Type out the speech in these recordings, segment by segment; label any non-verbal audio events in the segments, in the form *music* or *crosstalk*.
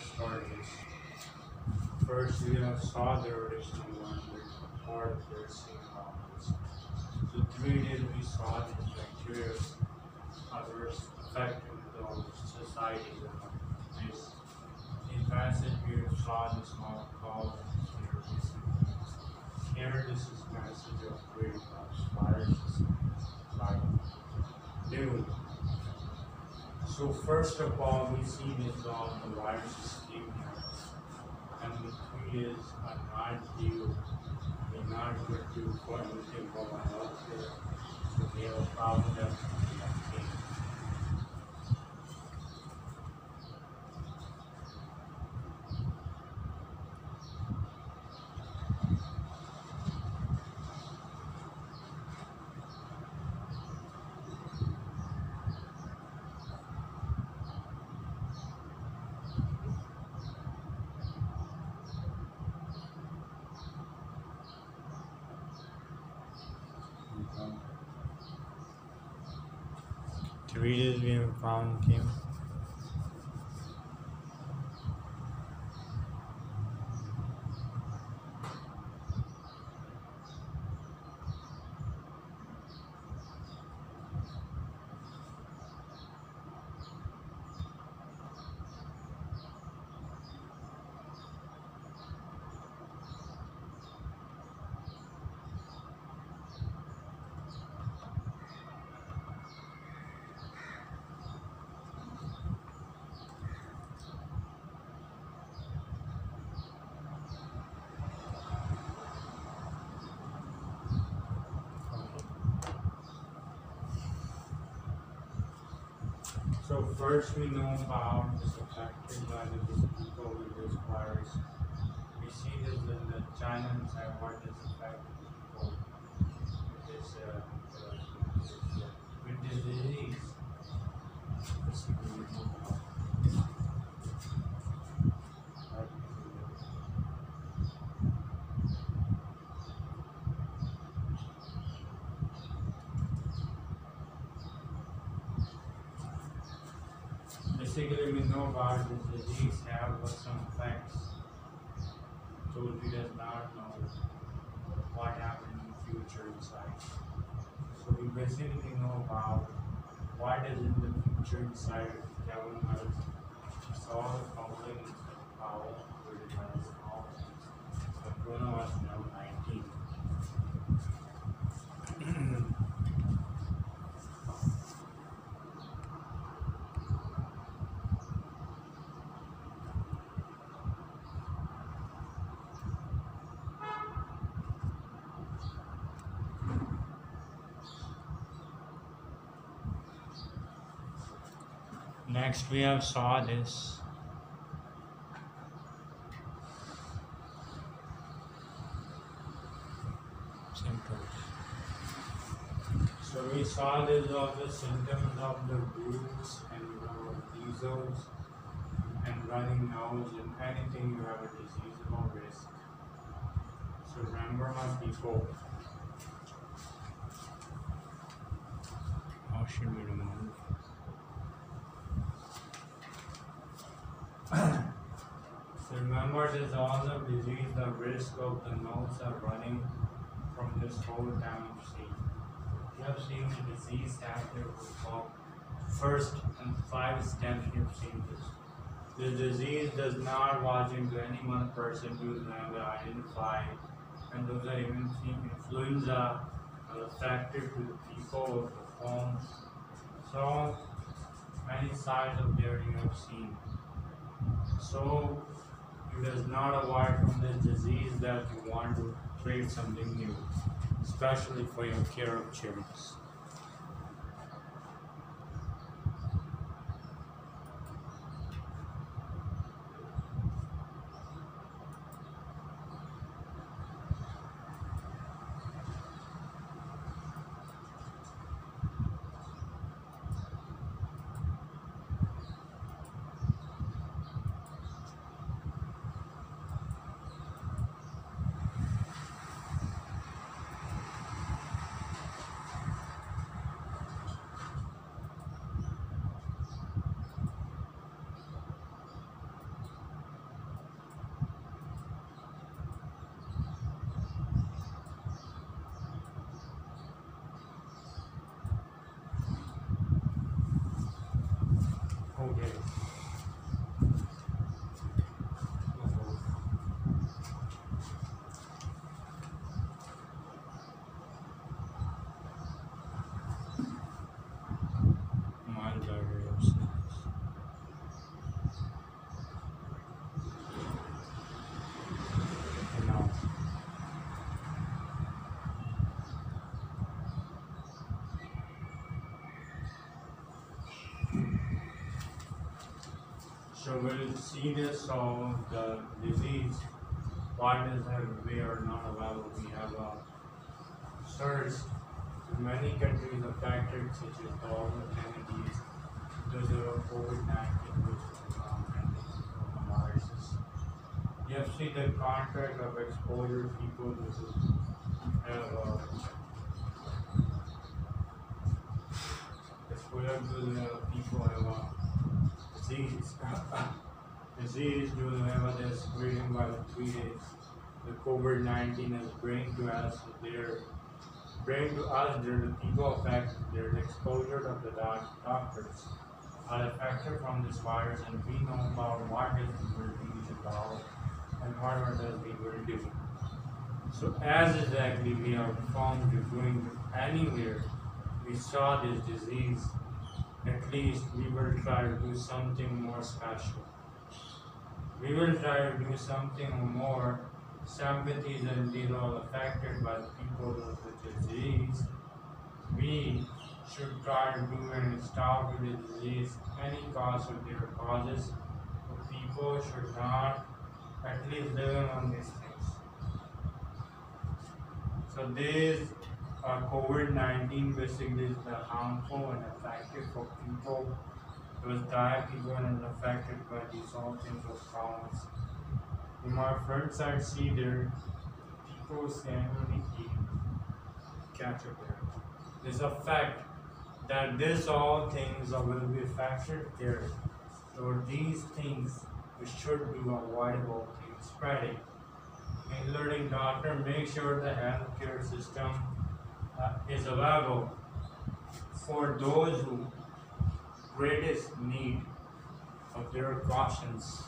stories. First, we have saw the original one with part of their symptoms. So three days we saw these bacteria, others affecting the society. This in passage we saw the small called here this is message of great virus like new. So first of all, we see this on the virus scheme and the three is a not due, we're not to for anything for my healthcare. So we a we have seen. Three days we have found Kim. So first we know about this affected by the people with this virus. We see this in the China and Taiwan this affected people with this uh, uh, uh, with this disease. This is what we know about. Right? We this disease have some effects. So we does not know what happened in the future inside. So we basically know about what is in the future inside of Kevin Earth. It's all public power, pretty much all. So Bruno was now nineteen. Next we have saw this. Symptoms. So we saw this of the symptoms of the bruise and you know and running nose and anything you have a diseasable risk. So remember my people. How should we remove? So there's all the disease, the risk of the nose are running from this whole time of. You have seen the disease after called first and five steps you've seen this. The disease does not watch into any one person who's never identified and those are even seen influenza are affected to the people of the homes. So many sides of there you have seen. So it does not avoid from this disease that you want to create something new, especially for your care of children. So we'll see this of the disease, what is that we are not available. We have a surge in many countries affected such as all the Kennedys, those are COVID nineteen which is. You have seen the contract of exposure people this is have exposure to the people have uh, disease. *laughs* disease due to evidence spreading by the days. The COVID nineteen is bring to us their bring to us their the affected, their exposure of the doctors are affected from this virus and we know about what will be about and what it we will do. So as exactly we are found to going anywhere we saw this disease, at least we will try to do something more special. We will try to do something more sympathy than these all affected by the people of the disease. We should try to do and stop the disease any cause of their causes. The people should not at least live on these things. So this uh, COVID-19 basically is the harmful and effective for people. Those die people and affected by these all things of problems. In my front side see there people standing eating ketchup there. There's a fact that this all things are will be affected there. So these things which should be avoidable things spreading. Including doctor, make sure the healthcare system Uh, is available for those who greatest need of their cautions.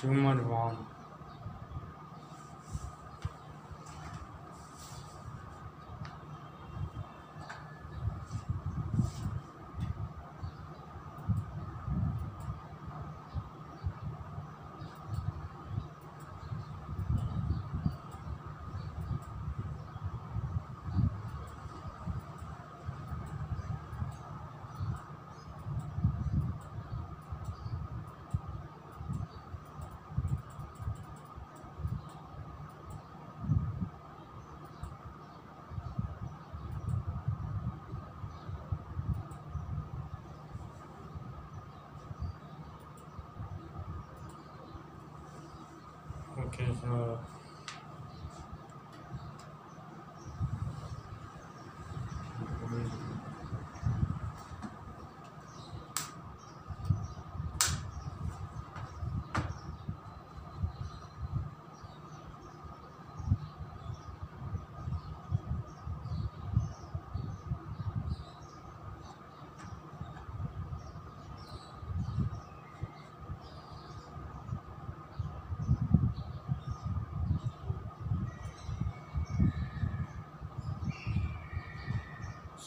Too much warm.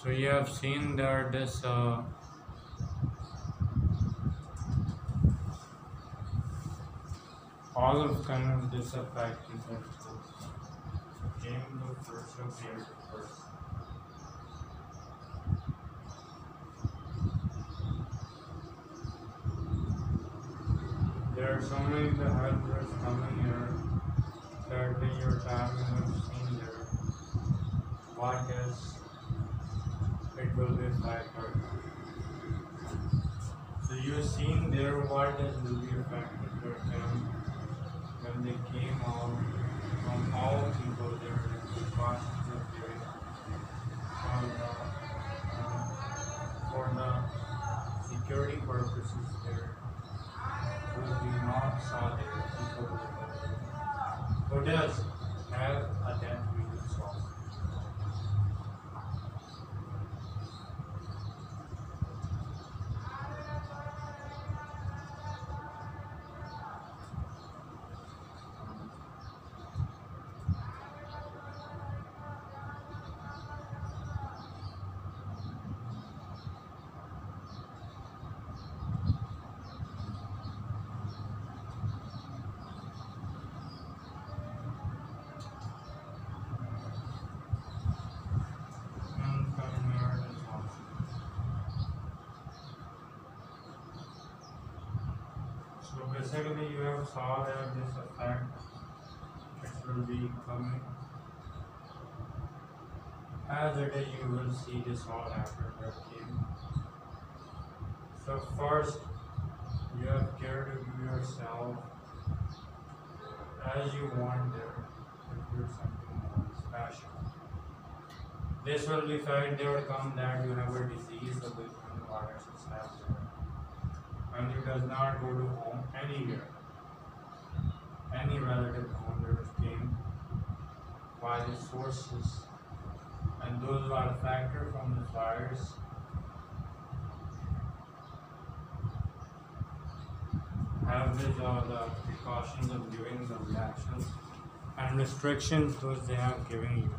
So you have seen there this uh, all of kind of this effect is also game the first appeared first. There are so many behaviors coming here. Thirdly, your time you have seen there. What is will be factor. So seen there what is will be affected for them when they came out from all people there the precautions of doing for the, uh, for the security purposes there will be not saw there people. So does have a death reason solved. And come here as well. So basically you have saw that this effect it will be coming. As a day you will see this all after that came. So first you have care to do yourself as you want there if you're something more special. This will be felt there will come that you have a disease of the virus is there. And you does not go to home anywhere. Any relative home there came by the sources. And those who are affected from the have this uh, the precautions of giving the reactions and restrictions those they have given you.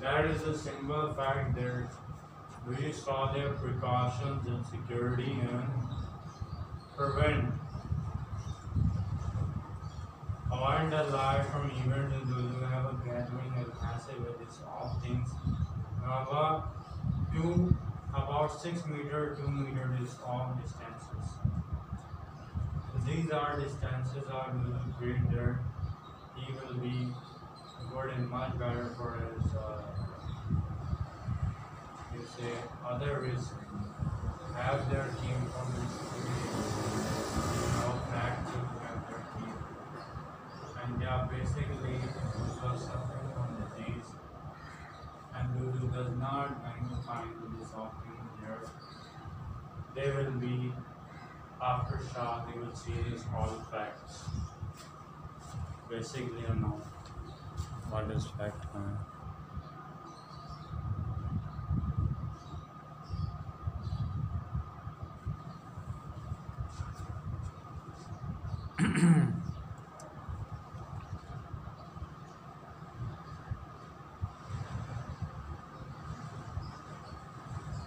That is a simple fact there. Their precautions and security and prevent avoid the lie from events and those who have a gathering and massive with its all things. About two about six meter, two meter is all distances. These are distances are will be great there. He will be good and much better for his uh, you say other is have their team from this all active have their team. And they are basically are suffering from disease and who does not magnify this offering here, they will be after they will see these all facts. Basically, you know what is fact. Uh,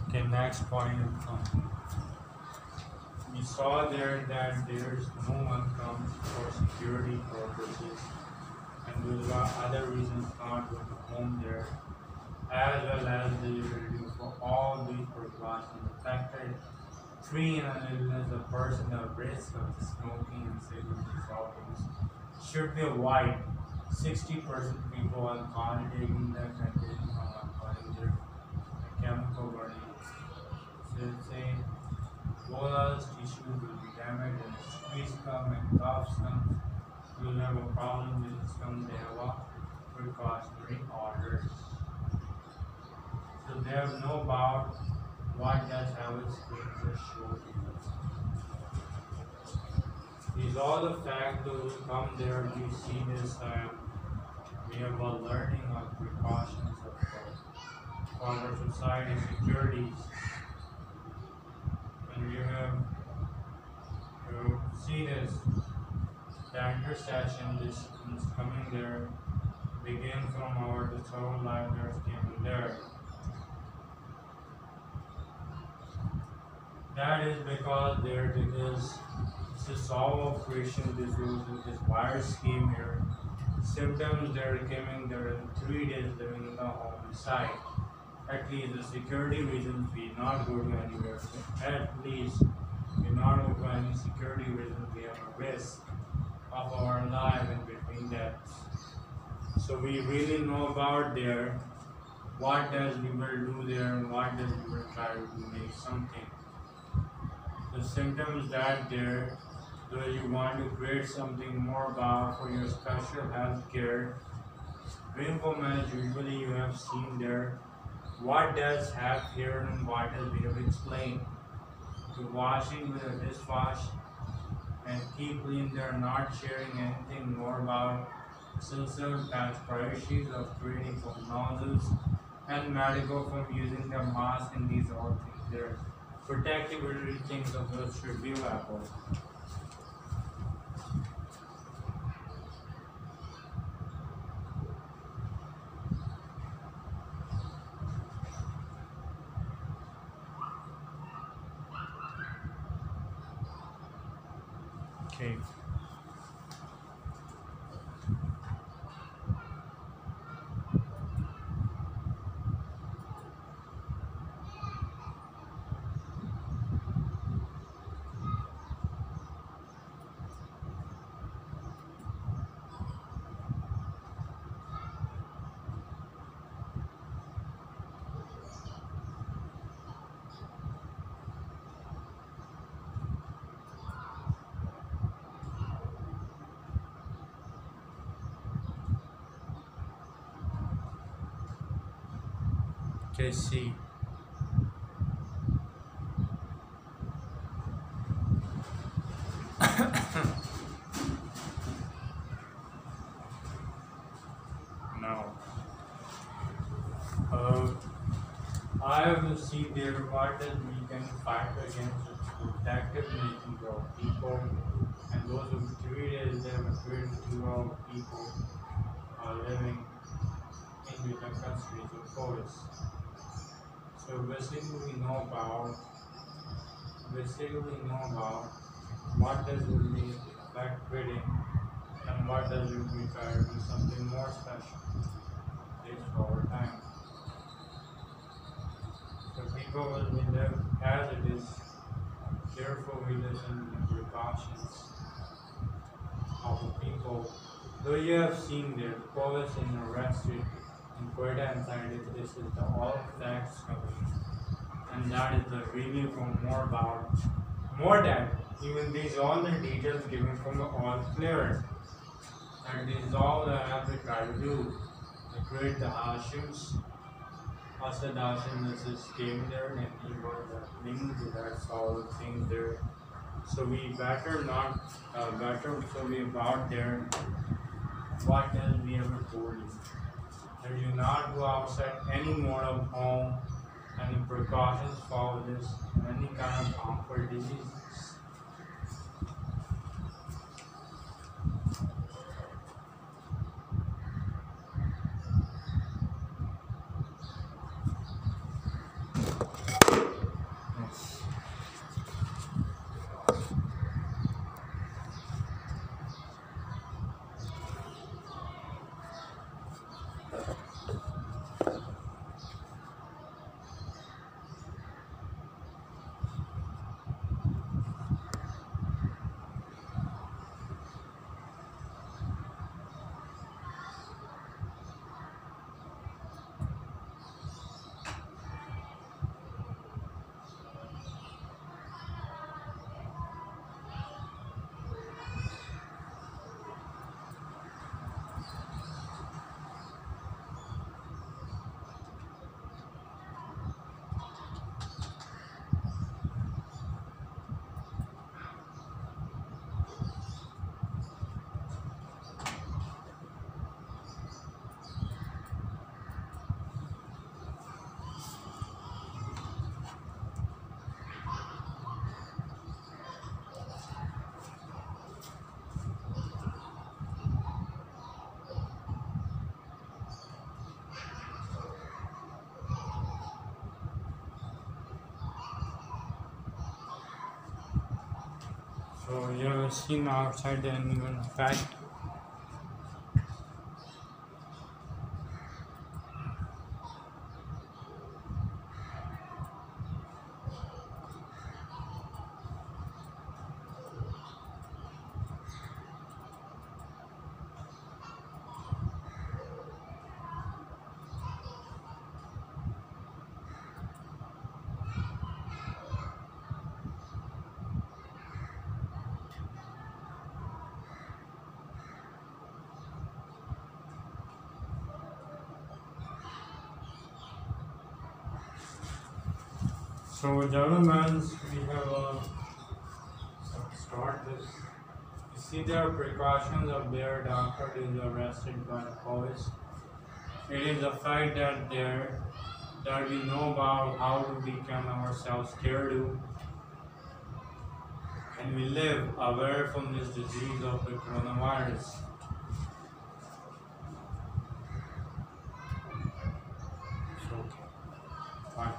okay, next. Um, we saw there that there's no one comes for security purposes and those are other reasons not going to home there as well as they will do for all these precautions affected. Three in an illness, a person at risk of smoking and cigarette problems should be avoided. Sixty percent people are contaminating their country from avoiding their chemical burning. So say bolas tissue will be damaged and squeeze come and cough come. You'll have a problem with some they have a precautionary orders. So they have no about what does have scripture show These all the facts that come there. You see this time. We have a learning of precautions of for our society securities. You have you see this the intercession this is coming there begin from our the total life there's came there. That is because there is this is all operation this with this virus scheme here. Symptoms they're coming there in three days living in the home site. At least the security reasons we not go to anywhere. At least we not go to any security reasons we have a risk of our life in between that. So we really know about there what does will do there and what does we will try to make something the symptoms that there do you want to create something more about for your special health care Rainformans usually you have seen there what does have here and what does we have explained to washing with a dishwash and keep clean they're not sharing anything more about as priorities of creating from nozzles and medical from using the mask and these all things there protective things of those review Apple. Okay. *coughs* Now, uh, I have see there what that we can fight against protective nature of people. And those who treated them treated to all people are living in different countries of course. So basically we know about basically we know about what does it mean affect breeding and what does it require to something more special. It's over time. So people will be live as it is careful we listen to precautions of the people. Though you have seen their police and arrested and scientists, this is the all facts coming. And that is the review from more about more than even these all the details given from the all clearance. And this is all that I have to try to do. To create the Hashims. Asad Hashim is came there and he was the link to that all things there. So we better not uh, better so we about there what else we ever told you. That you not go outside any more of home any precautions for this any kind of harmful diseases. So you're seen outside the animal fact. Developments we have uh, start this. You see there are precautions of their doctor is arrested by the police. It is the fact that there that we know about how to become ourselves scared to and we live aware from this disease of the coronavirus. So, fine.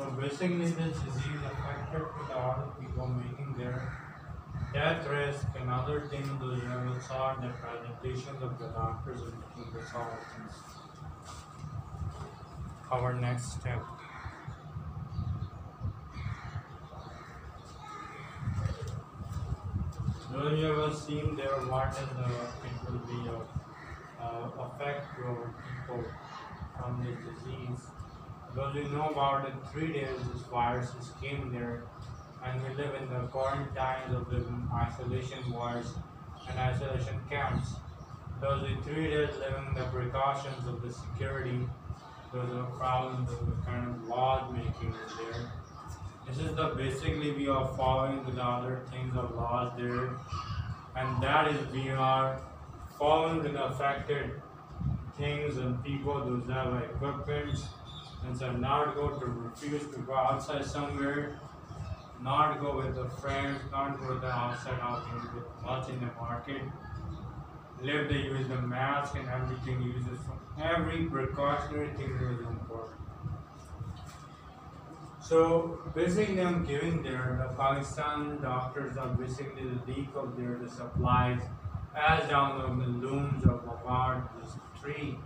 So basically this disease affected with all the people making their death risk things the levels are the presentations of the doctors and this all. Our next step. Those you ever seen there what is the it will be of uh, effect to our people from this disease because we know about in three days this virus came there and we live in the quarantines of the isolation wards and isolation camps. Those three days living the precautions of the security, those are problems of the kind of laws making is there. This is the basically we are following the other things of laws there and that is we are following the affected things and people those have equipment and so not go to refuse to go outside somewhere, not go with the friends, not go with the outside outing with in the market. Live they use the mask and everything uses from every precautionary thing is important. So basically I'm giving there the Pakistan doctors are basically the leak of their the supplies as down the looms of about this three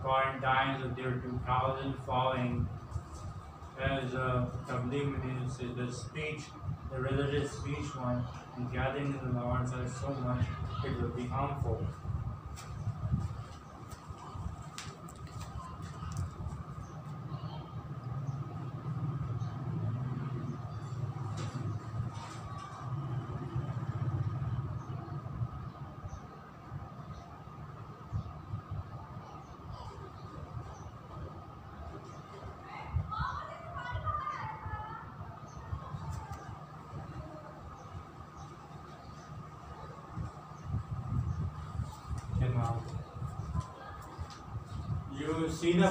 quarantines of their 2000 following as uh, Tabligh is the speech, the religious speech one, and gathering in the Lord's are so much, it will be harmful. came out. You see the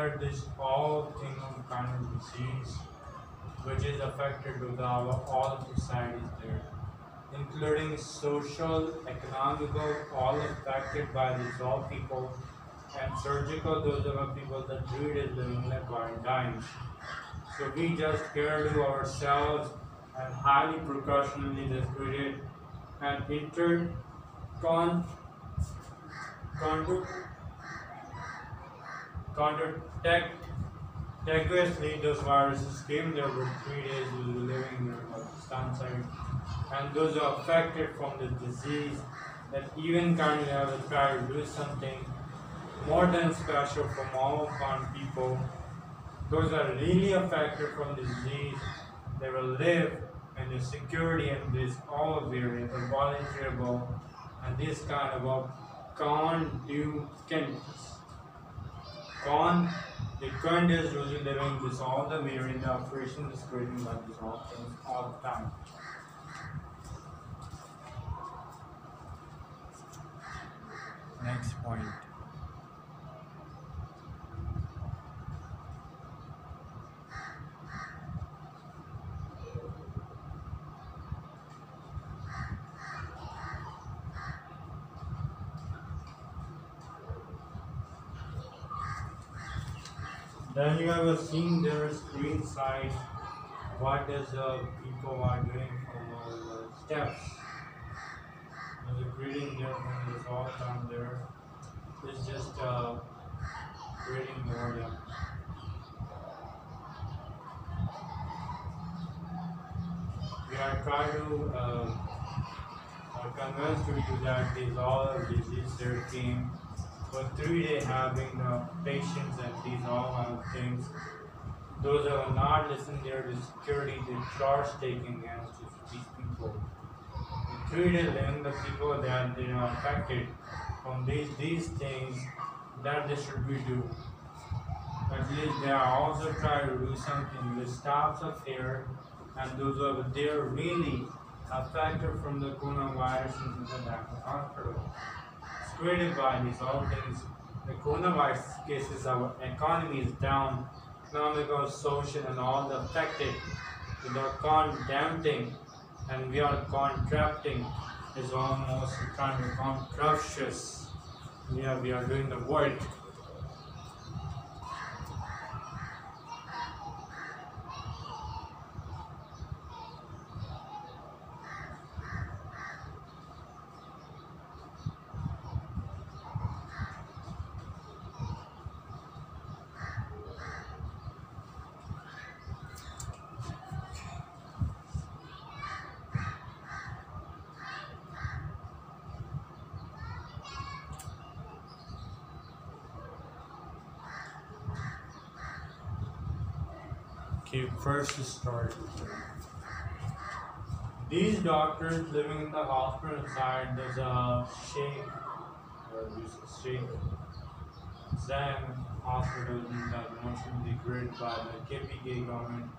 that this whole thing of kind of disease, which is affected with our all societies there, including social, economical, all affected by these all people, and surgical, those are the people that treated living in the quarantine. So we just care to ourselves and highly precautionally just treated and inter con counter contact Contiguously, those viruses came there for three days, were living in Pakistan side, and those are affected from the disease that even kind of have try to do something more than special from all foreign people. Those are really affected from the disease, they will live in the security and this all of their volunteerable. And this kind of a can't do can con the current is living this all the way in the operation is creating all things all the time. Next point. Have seen their screen size? What does uh, people are doing from all the steps? There's a greeting there from this all down there. It's just uh, creating more. Yeah. We are trying to uh, uh, convince you that these all disease their for three day having the patience and these all have things. Those who are not listening there to security, the charge taking against these people. In three day living the people that they are affected from these these things that they should be do. At least they are also trying to do something with staffs of here and those who are there really affected from the coronavirus into the hospital. It's created by these all things. The coronavirus cases, our economy is down, economical, social, and all the affected. We are condemning and we are contracting is almost kind of contractious. Yeah, we are doing the work. Okay, first to start. These doctors living in the hospital inside, there's a Sheikh, uh, or Sheikh Zam hospital that wants to be grid by the KPK government,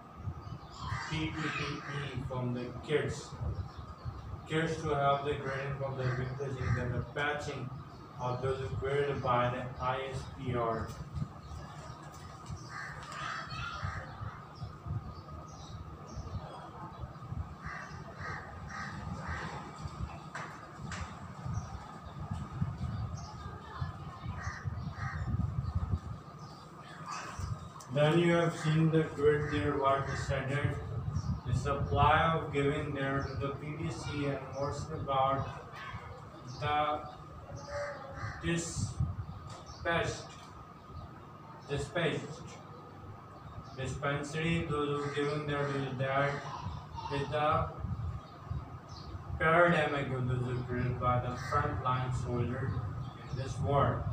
PPPE from the kids. Kids to have the grading from the replacing and the patching of those graded by the ISPR. Then you have seen the grid there what is decided. The supply of giving there to the PDC and what's about the dispatched dispatched dispensary those who giving there to that is the paradigm of those created by the frontline soldier in this war.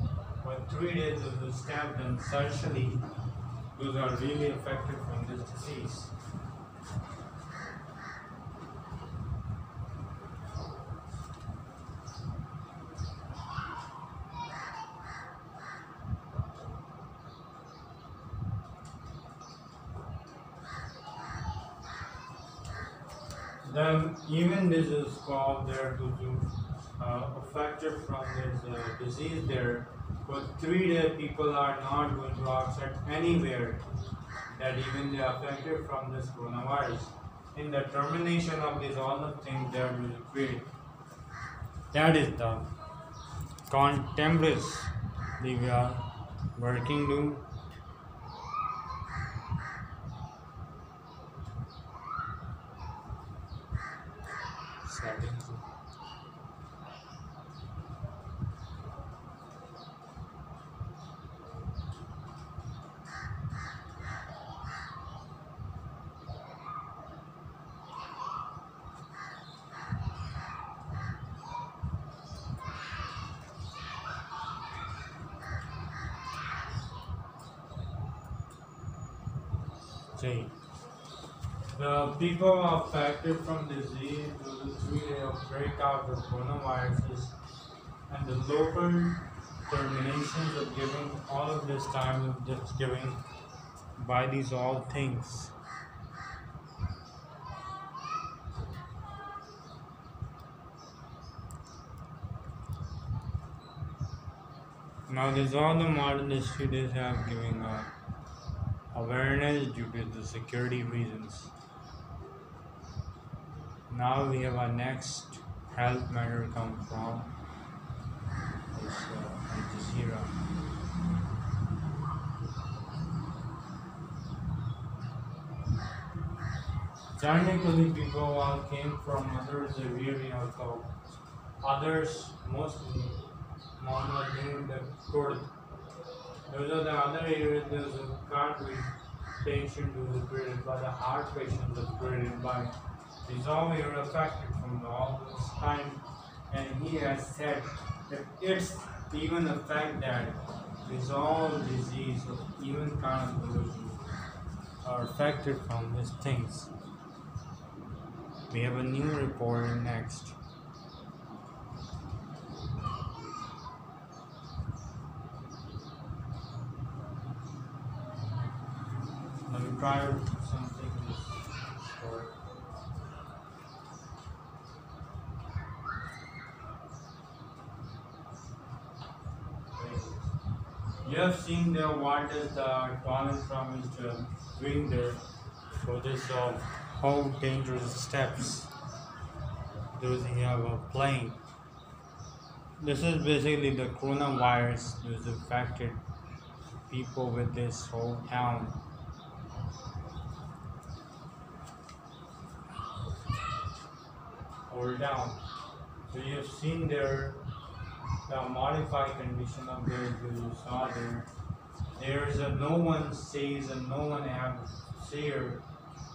For three days of the stabbed and socially those are really affected from this disease. Then even this is called there to do uh, affected from this uh, disease there for three days, people are not going to outside anywhere that even they are affected from this coronavirus. In the termination of this, all the things that will create, that is the contemporaries we are working to settings. See, the people affected from disease to the three day of breakout of coronaviruses and the local terminations of giving all of this time of just giving by these all things. Now, there's all the modern students have giving up uh, awareness due to the security reasons now we have our next health matter come from is uh, Al Jazeera. Technically, people all came from other Zaviri, although others, mostly Mohammedan, the Kurd. Those are the other areas that can't be patient was created by the heart patient was created by these all are affected from all this time and he has said that it's even the fact that these all disease even kind are affected from these things. We have a new report next. Let me try something in this story. Have seen the what is the Donald Trump is uh, doing there for this uh, how dangerous steps. Those he have a plane. This is basically the coronavirus that affected people with this whole town. Hold down. So you have seen there the modified condition of their you saw there. Is a no one sees and no one have share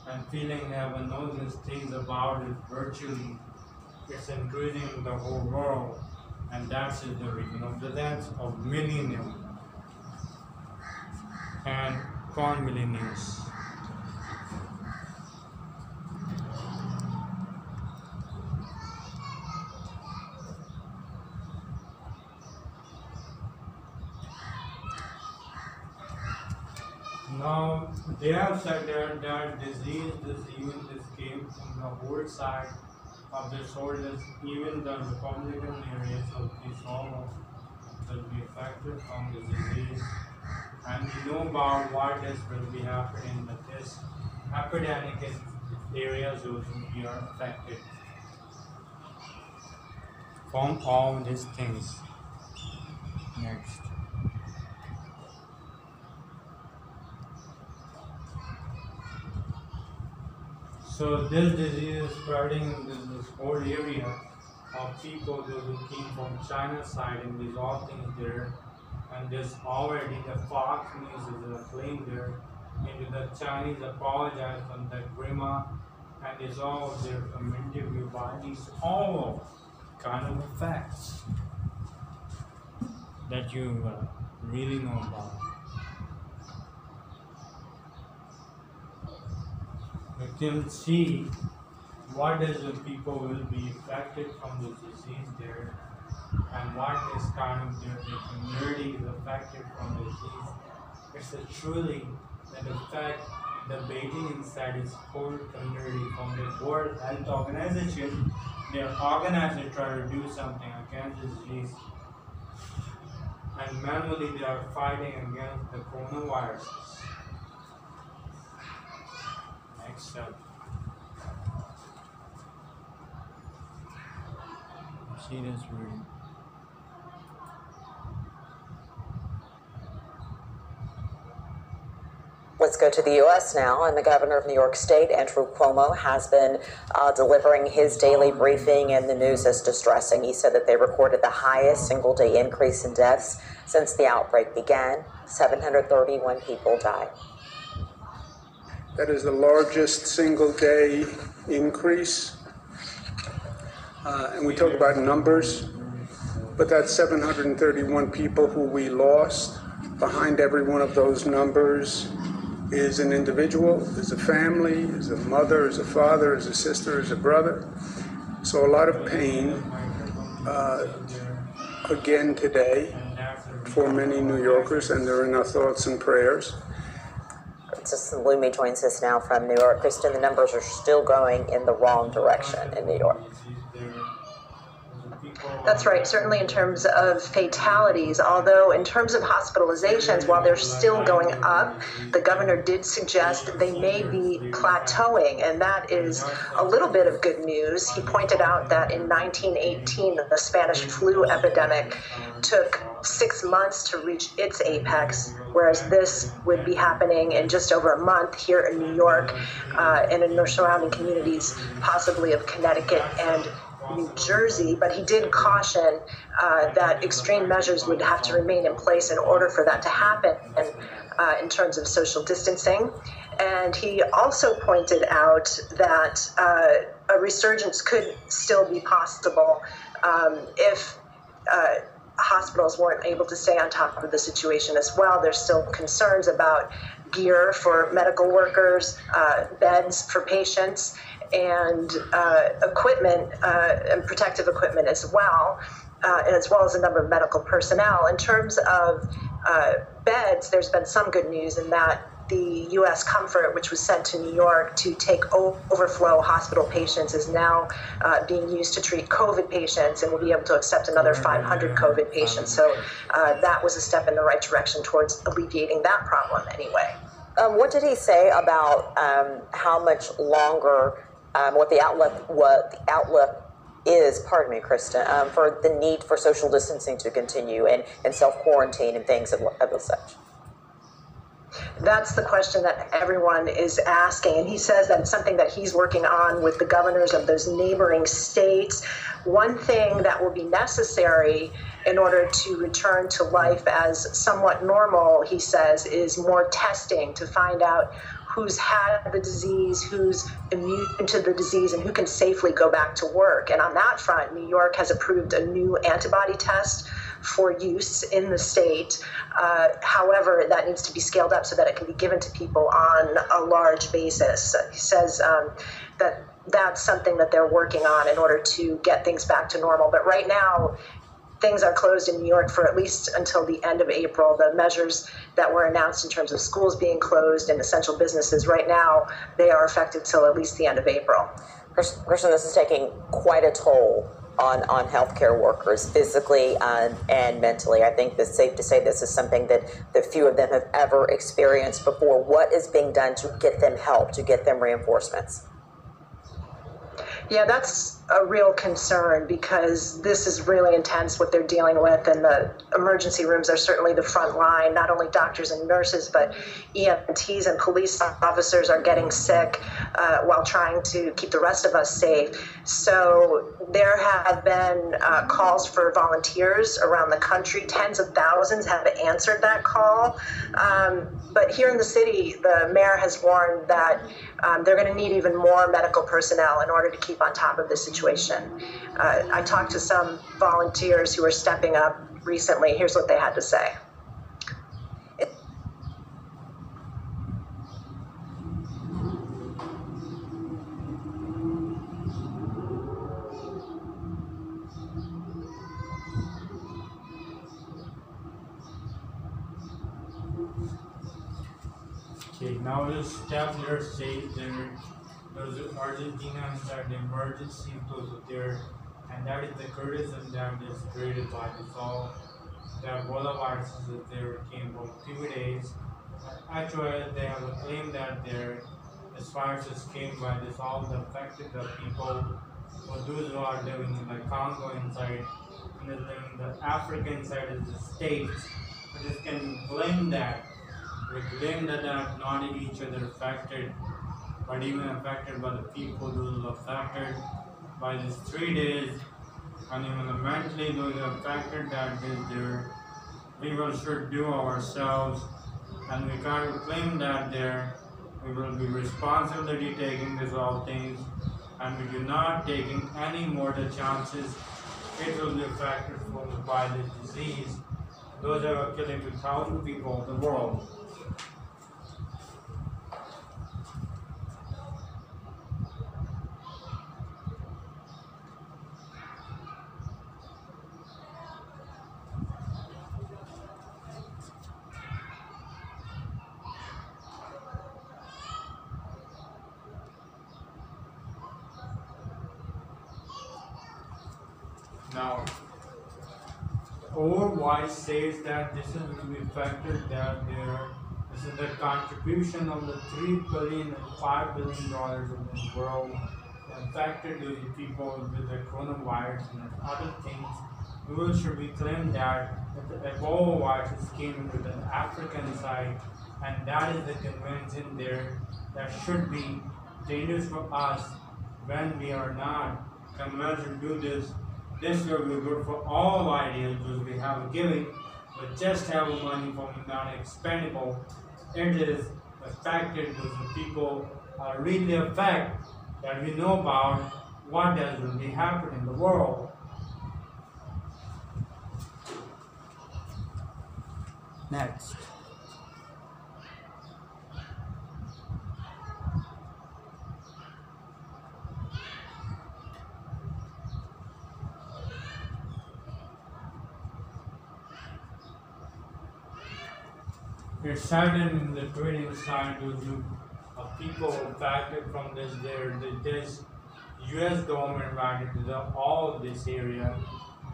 and feeling have these things about it virtually. It's including the whole world and that's the reason of the death of millennium and con millennials. Now said that disease, this even this came from the whole side of the shoulders, even the Republican areas of the all will be affected from the disease. And we know about what this will be happening, but this epidemic in areas will be affected from all these things. Next. So this disease is spreading in this, whole area of people who came from China side and these all things there. And this already the Fox News is a claim there. And the Chinese apologize on that grandma and it's all their from interview these all kind of facts that you uh, really know about. You can see what is the people will be affected from the disease there and what is kind of their, the community is affected from the disease. It's a truly that affect the Beijing inside its whole community from the World Health Organization. They are organized to try to do something against the disease. And manually they are fighting against the coronaviruses. Except see this room. Let's go to the U.S. now. And the governor of New York State, Andrew Cuomo, has been uh, delivering his daily briefing, and the news is distressing. He said that they recorded the highest single day increase in deaths since the outbreak began. 731 people died. That is the largest single-day increase. Uh, And we talk about numbers, but that's 731 people who we lost. Behind every one of those numbers is an individual, is a family, is a mother, is a father, is a sister, is a brother. So a lot of pain uh, again today for many New Yorkers, and they're in our thoughts and prayers. Kristen Saloomey joins us now from New York. Kristen, the numbers are still going in the wrong direction in New York. That's right, certainly in terms of fatalities, although in terms of hospitalizations, while they're still going up, the governor did suggest that they may be plateauing, and that is a little bit of good news. He pointed out that in 1918, the Spanish flu epidemic took six months to reach its apex, whereas this would be happening in just over a month here in New York uh, and in the surrounding communities, possibly of Connecticut and New Jersey, but he did caution uh, that extreme measures would have to remain in place in order for that to happen and, uh, in terms of social distancing. And he also pointed out that uh, a resurgence could still be possible um, if uh, hospitals weren't able to stay on top of the situation as well. There's still concerns about gear for medical workers, uh, beds for patients, and uh, equipment uh, and protective equipment as well, uh, and as well as a number of medical personnel. In terms of uh, beds, there's been some good news in that the USNS Comfort, which was sent to New York to take o- overflow hospital patients, is now uh, being used to treat COVID patients and will be able to accept another 500 COVID patients. So uh, that was a step in the right direction towards alleviating that problem anyway. Um, what did he say about um, how much longer, um, what the outlook, what the outlook is, pardon me, Krista, um, for the need for social distancing to continue and, and self quarantine and things of, of such? That's the question that everyone is asking. And he says that it's something that he's working on with the governors of those neighboring states. One thing that will be necessary in order to return to life as somewhat normal, he says, is more testing to find out who's had the disease, who's immune to the disease, and who can safely go back to work. And on that front, New York has approved a new antibody test for use in the state. Uh, however, that needs to be scaled up so that it can be given to people on a large basis. He says um, that that's something that they're working on in order to get things back to normal. But right now, things are closed in New York for at least until the end of April. The measures that were announced in terms of schools being closed and essential businesses right now, they are effective till at least the end of April. Kristen, this is taking quite a toll on, on healthcare workers physically and, and mentally. I think it's safe to say this is something that the few of them have ever experienced before. What is being done to get them help, to get them reinforcements? Yeah, that's a real concern because this is really intense what they're dealing with, and the emergency rooms are certainly the front line. Not only doctors and nurses, but EMTs and police officers are getting sick uh, while trying to keep the rest of us safe. So there have been uh, calls for volunteers around the country. Tens of thousands have answered that call. Um, but here in the city, the mayor has warned that um, they're going to need even more medical personnel in order to keep on top of the situation. Uh, I talked to some volunteers who are stepping up recently. Here's what they had to say. Okay, now the step there say there those Argentina inside the emergency are there and that is the criticism that is created by this all that viruses that there came from two days. Actually they have a claim that this viruses came by this all affected the people or those who are living in the Congo inside and living the African side of the states. But this can blame that we claim that they are not in each other affected, but even affected by the people who are affected by these three days, and even the mentally those affected that is there. We will should do ourselves, and we can't claim that there. We will be responsibility taking these all things, and we do not taking any more the chances it will be affected by the disease. Those are killing two thousand people of the world. Says that this is will be factored that there this is the contribution of the three billion and five billion dollars in the world and factored to the people with the coronavirus and other things. We should be claimed that the Ebola virus came with the African side and that is the convention there that should be dangerous for us when we are not to do this this will be good for all ideas which we have given, but just have money from non-expendable. It is a fact that the people are really a fact that we know about what does really happen in the world. Next. We're saddened the trading side to you of people affected from this there this US government right to the, all of this area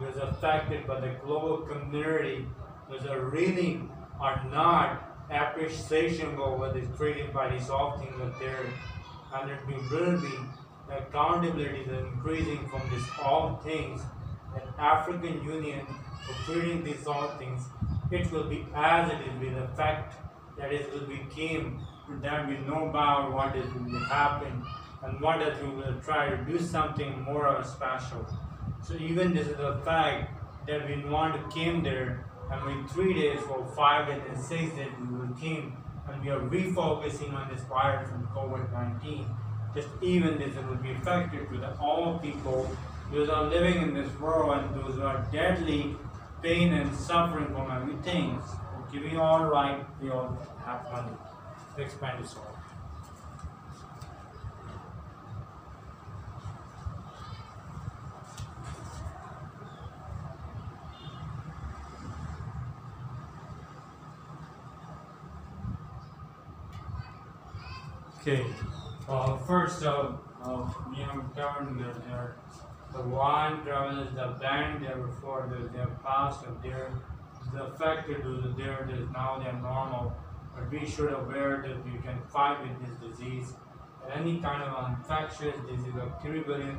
was affected by the global community was a really are not appreciation of what is created by these all things that there and there's been really the accountability is increasing from these all things that African Union for creating these all things it will be as it is with the fact that it will become that we know about what is will happen and what that we will try to do something more special. So even this is the fact that we want to came there and in three days for five days and six days we will came and we are refocusing on this virus and COVID-19. Just even this will be effective to the all people those are living in this world and those are deadly pain and suffering from everything. So giving all right, we all have money to expand this all. Okay, uh, first, uh, uh, you know, government there the travel is the band there before the, their past and their the affected to the there is now they're normal. But we should aware that we can fight with this disease. Any kind of infectious disease of three billion,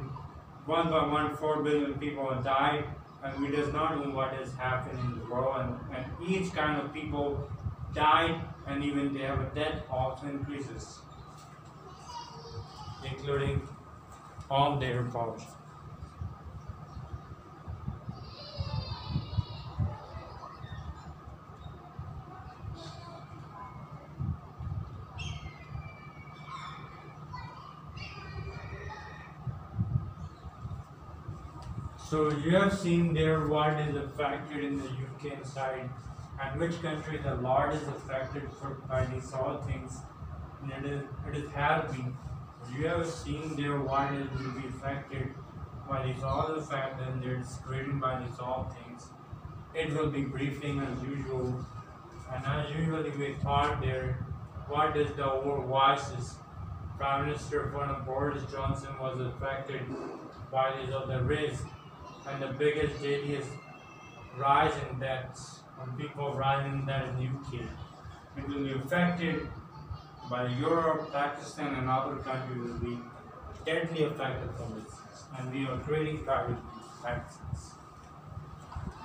one by one, four billion people have died, and we does not know what is happening in the world. And, and each kind of people died, and even they have a death also increases, including all their powers. So you have seen there what is affected in the UK side and which country the Lord is affected for, by these all things. And it is it is been. You have seen there what is will be affected by these all the fact and is created by these all things. It will be briefing as usual. And as usually we thought there what is the over voices. Prime Minister Boris Johnson was affected by these other risk and the biggest daily rise in debts on people rising debt in UK. It will be affected by Europe, Pakistan, and other countries will be deadly affected from this. And we are creating private practices.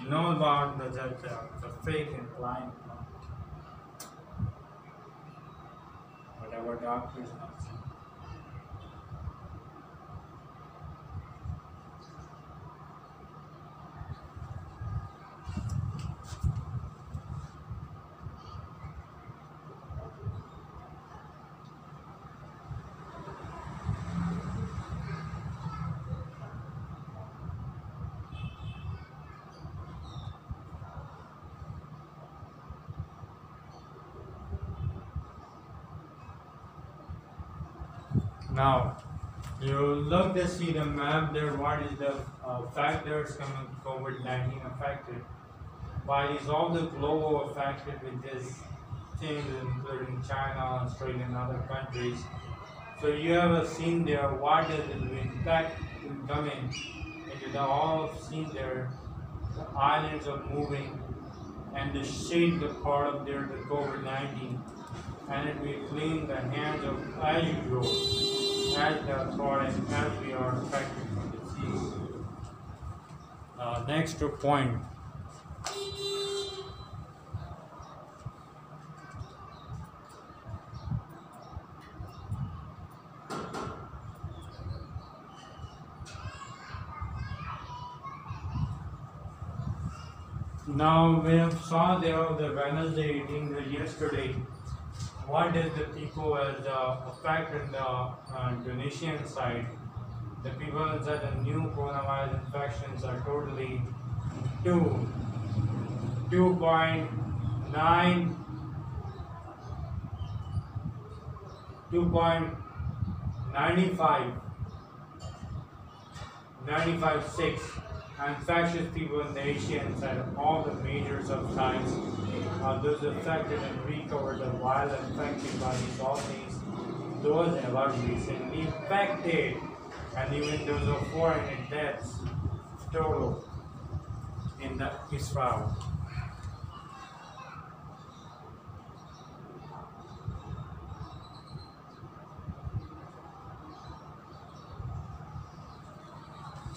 You know about the, the, the, the fake and blind whatever doctors. Now, you look to see the map there, what is the uh, factors coming COVID-19 affected. Why is all the global affected with this thing, including China, Australia, and other countries. So you have seen there what it impact coming and the all seen there, the islands are moving and the shade the part of there the COVID-19 and it will clean the hands of as you grow, as the authority, as we are affected from disease. Uh, next point. Now we have saw there the Wednesday eating the yesterday what does the people as uh, in the uh, Tunisian side? The people that the new coronavirus infections are totally 2, 2.9, 2.95, 95.6 and infectious people in Asia and all the major of are Uh, those affected and recovered the while infected by these all these, those have recently infected, and even those of 400 deaths total in the Israel.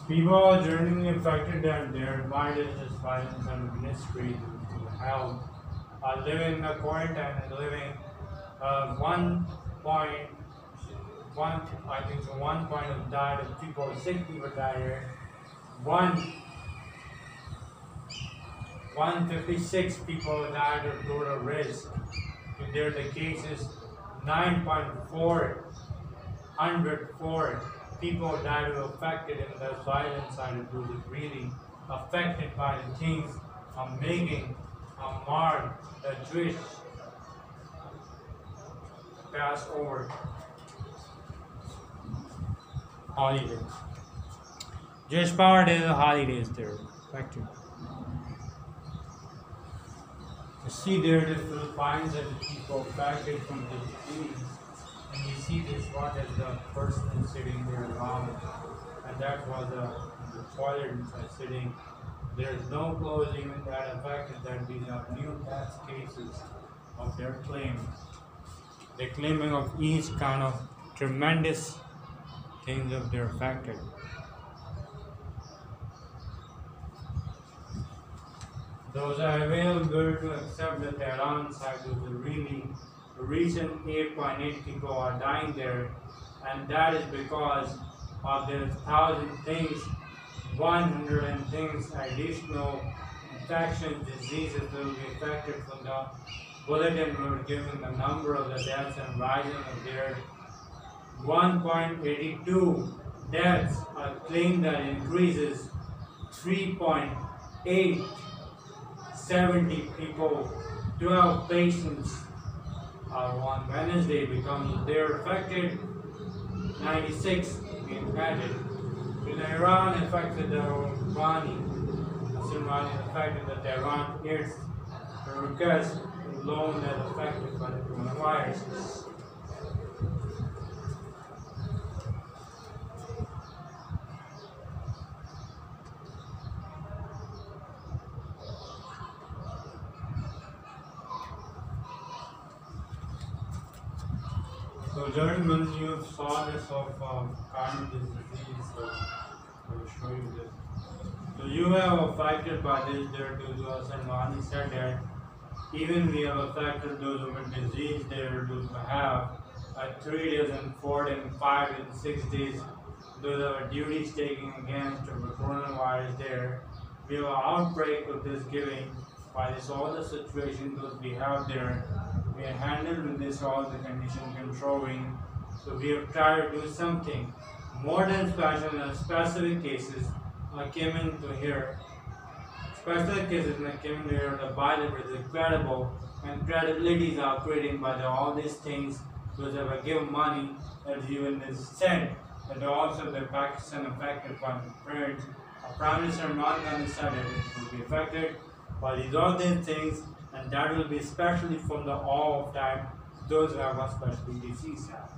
People are generally affected and their mind is just violence and ministry to health. Uh, living in a quarantine and living uh, one point, one, I think so one point of died of people, six people died here. One, 156 people died of total risk. And there the cases 9.4, 104 people that are affected in the violent side of those is really affected by the things of making a mark the Jewish Passover holiday. Jewish power day the holidays there. Affected. You see there the Philippines and the people affected from the disease. You see this one as the person sitting there around, and that was a the toilet sitting. There's no clothes even that affected that these are new test cases of their claim. They're claiming of each kind of tremendous things of their affected. Those are available to accept the Tehran side of the really recent 8.8 people are dying there, and that is because of the thousand things, 100 and things additional infections, diseases that will be affected from the bulletin. We were given the number of the deaths and rising of their 1.82 deaths are claimed that increases 3.8 70 people, 12 patients on Wednesday becomes they're affected 96 in. To the Iran affected the Irani. Iranian affected the Tehran the request loan that affected by the coronavirus. Gentlemen, you saw this of um, disease, so I will show you this. So you have affected by this there to us and Vani said that even we have affected those with disease there to have at three days and four days and five and six days those are duties taken against the coronavirus there. We have an outbreak of this giving by this all the situation that we have there we are handled with this all the condition controlling. So we have tried to do something more than special in specific cases. Came into here. Special cases I came here, the Bible is incredible and credibility is operating by the, all these things because if I give money as even is said that also the Pakistan affected by the parents. A minister not going to that it will be affected by these all these things and that will be especially from the awe of time. those who have a special disease have.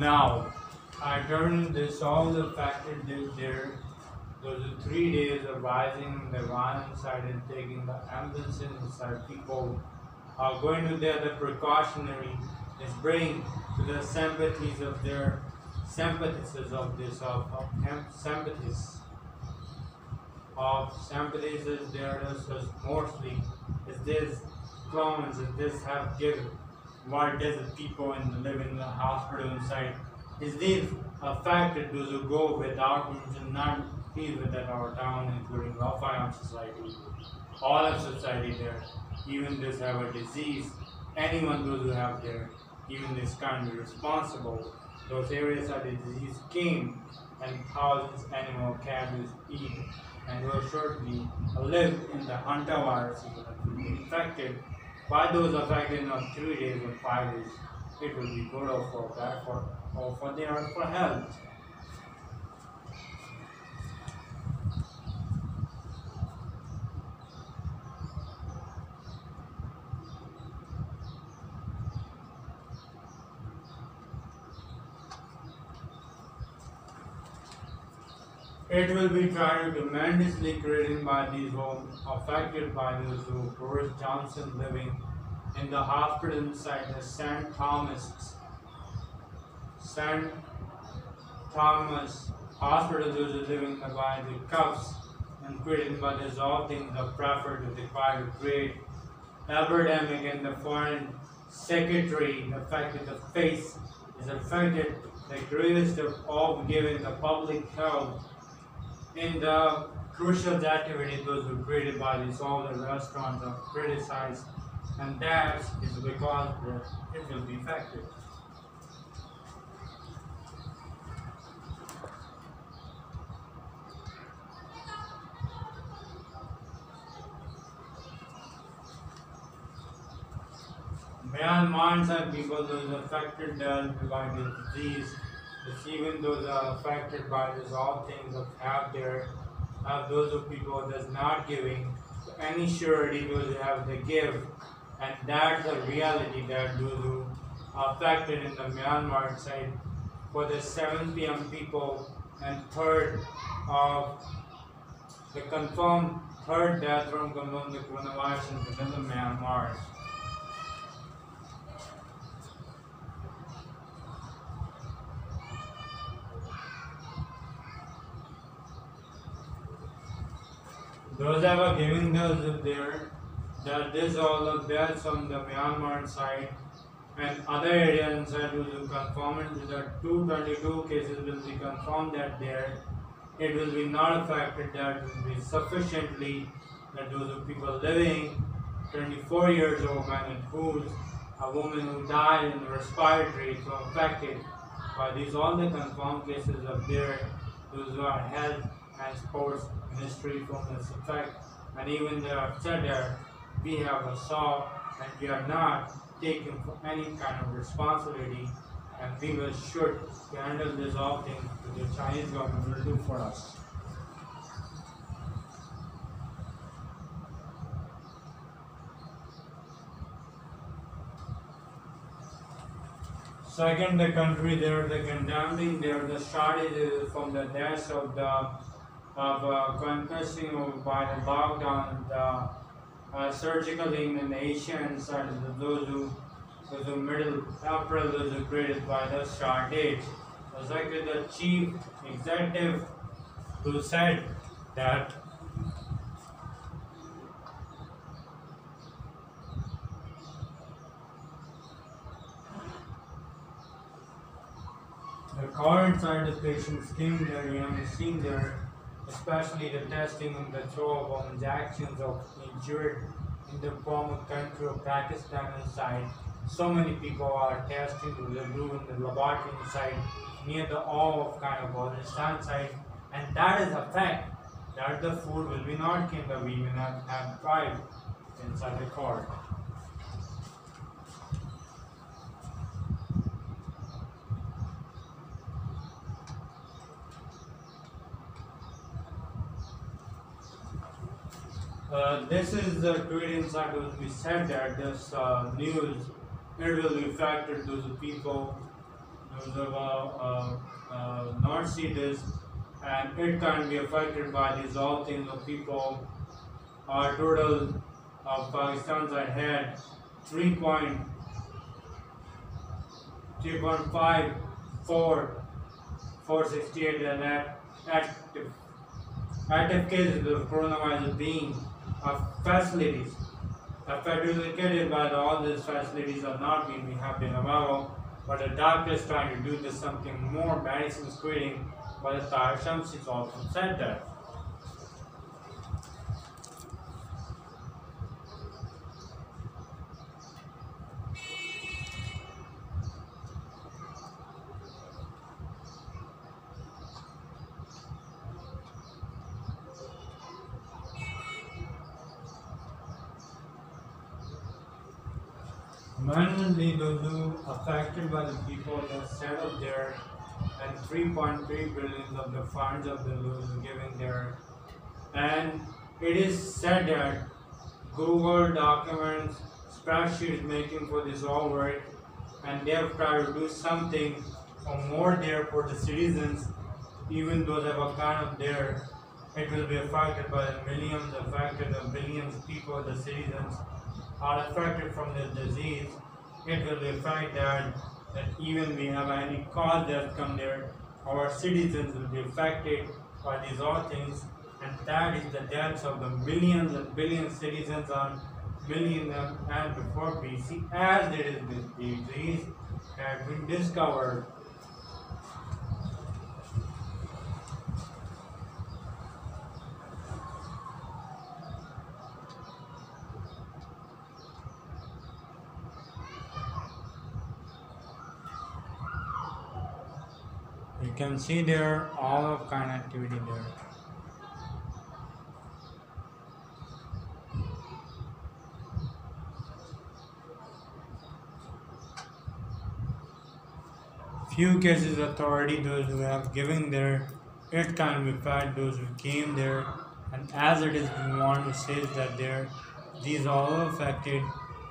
Now, I turn this all the factor there those three days of rising the violence side and taking the ambulance inside. People are going to their the precautionary is bring to the sympathies of their sympathies of this of, of sympathies of sympathies is there is mostly is this clones is this have given what does the people in live in the hospital inside is these affected those who go without and not be within our town including Lafayette society all of society there even those have a disease anyone those who have there even this can't be responsible those areas of the disease came and thousands animal cabbages eat and will shortly live in the Hantavirus infected by those affected in three days or five days. It will be good or for bad for or for their for health. It will be tried tremendously created by these homes affected by those who Boris Johnson living in the hospital inside the St. Thomas St. Thomas Hospital are living by the cuffs and created by the things of preferred to the to create epidemic and the foreign secretary affected the face is affected the greatest of all giving the public health in the crucial activity those were created by these all the restaurants are criticized and that is because it will be effective. Myanmar's and people those affected by the disease it's even those are affected by this all things of have their have uh, those of people that's not giving any surety those have the give and that's the reality that those who affected in the Myanmar side for the 7 p.m. people and third of the confirmed third death from confirmed the coronavirus within the Myanmar. Those were giving those there, that this all of deaths on the Myanmar side and other areas inside will be confirmed that 222 cases will be confirmed that there it will be not affected that will be sufficiently that those people living 24 years old man and who's a woman who died in the respiratory so affected by these all the confirmed cases of there those who are health and sports ministry from this effect. And even said that we have a saw and we are not taking any kind of responsibility and we will should handle this all things the Chinese government will do for us. Second, the country, they are the condemning, they are the started from the deaths of the of uh, confessing by the lockdown, the uh, surgical elimination side of those who those who middle April was created by the. It was like the chief executive who said that the current side of patient scheme there you have seen there especially the testing and the throw of injections of injured in the former country of Pakistan inside. So many people are testing to the blue in the laboratory inside near the all of kind of Afghanistan side and that is a fact that the food will be not came the we will not have tried inside the court. Uh, this is the inside was we said that this uh, news it will to the people those of uh, uh, uh, not see this, and it can be affected by these all things of people. Our total of Pakistan's I had and at active active cases of coronavirus being facilities. Affected by the, all these facilities are not being we have been available but the doctor is trying to do this something more medicine screening by the Tahir Shams is Mainly those affected by the people that set up there and 3.3 billion of the funds of the lose given there. And it is said that Google documents, spreadsheets making for this all work and they have tried to do something or more there for the citizens, even though they a kind of there, it will be affected by the millions affected, the billions of people, the citizens are affected from this disease, it will affect that, that even we have any cause that come there, our citizens will be affected by these all things, and that is the deaths of the millions and billions citizens on million and, and before BC, as there is this disease had been discovered. Can see there all of kind activity there. Few cases authority those who have given there, it can be fed those who came there and as it is we want to say that there these all affected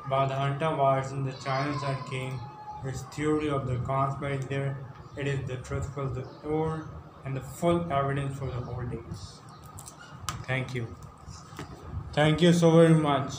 by the antivirus and the Chinese that came his theory of the conspiracy there it is the truthful, the pure, and the full evidence for the whole days. Thank you. Thank you so very much.